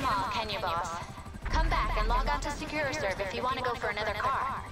them all, can you, boss? Come back and log on to SecuroServ if you want to go for another car.